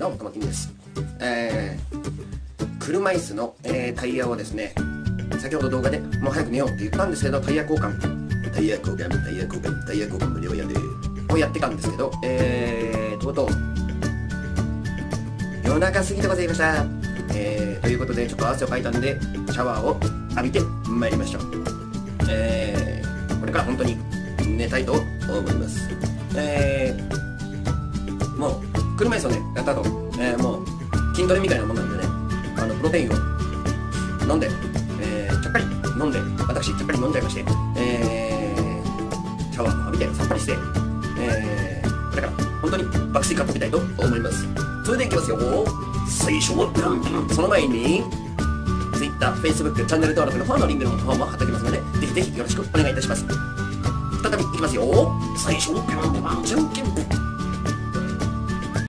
どうも、ともきんです。えー、車椅子の、えータイヤをですね、先ほど動画でもう早く寝ようって言ったんですけど、タイヤ交換、タイヤ交換、タイヤ交換、タイヤ交換無料やで、をやってたんですけど、えー、とうとう、夜中過ぎてございました。えー、ということで、ちょっと汗をかいたんで、シャワーを浴びて参りましょう。えー、これから本当に寝たいと思います。えー、もう、車椅子をね、やった後、えー、もう、筋トレみたいなもんなんでね、あの、プロテインを。飲んで、えー、ちゃっかり。飲んで、私、ちゃっかり飲んじゃいまして、えー、シャワーも浴びて、さっぱりして、えー、これから、本当に爆睡か飛びたいと思います。それでいきますよ。最初は、その前に、Twitter、Facebook、チャンネル登録の方のリンクの方も貼っておきますので、ぜひぜひよろしくお願いいたします。再びいきますよ。最初のじゃんけん